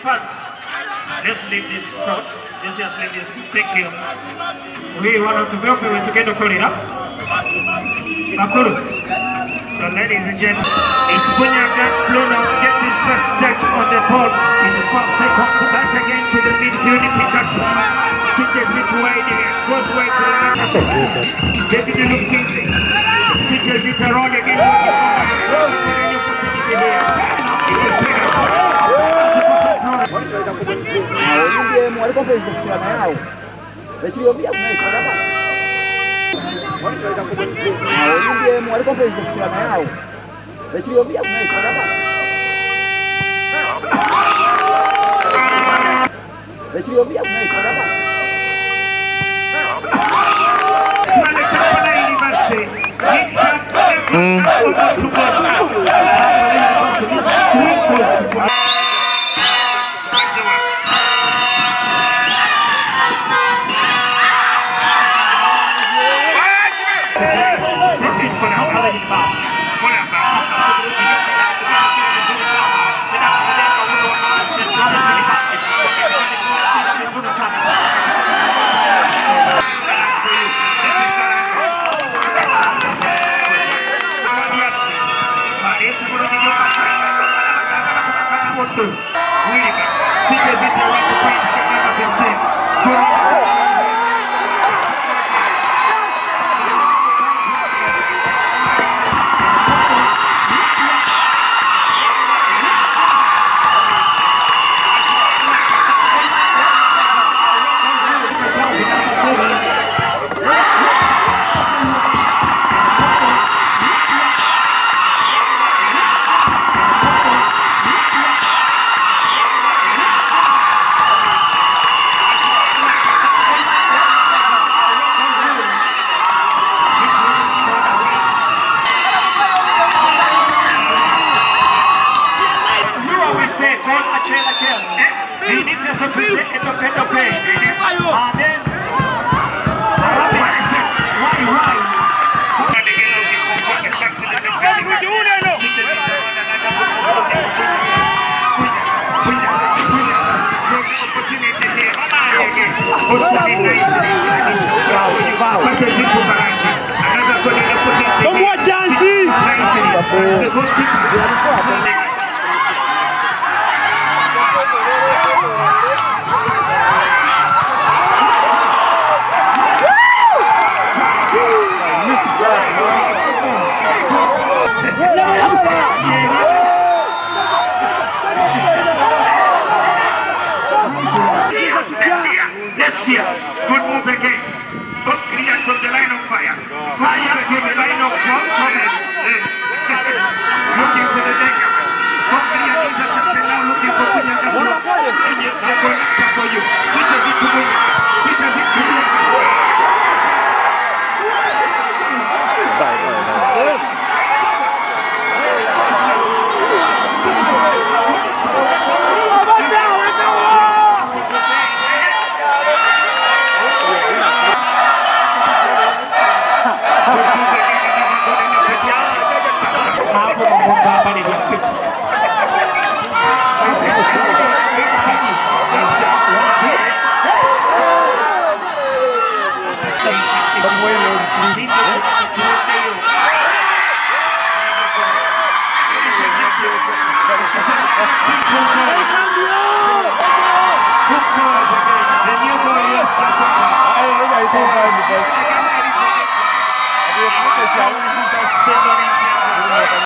funds. Let's leave this court. Let's just leave this. Thank you. We want to help you to get the it up. Makuru. So ladies and gentlemen, it's Bunyaga Bruno gets his first touch on the ball in the fourth second. Back again to the midfield Picasso. Switches it wide again. Goes wide to the left. David Lukinzi. Switches it around again. Olha como fez profissional. Eu tirei o avião, né? Isso era bom. Olha como fez profissional. Eu tirei o avião, né? Isso era bom. Eu tirei o avião, né? Isso era bom. Mm. Switches He needs us to why, why?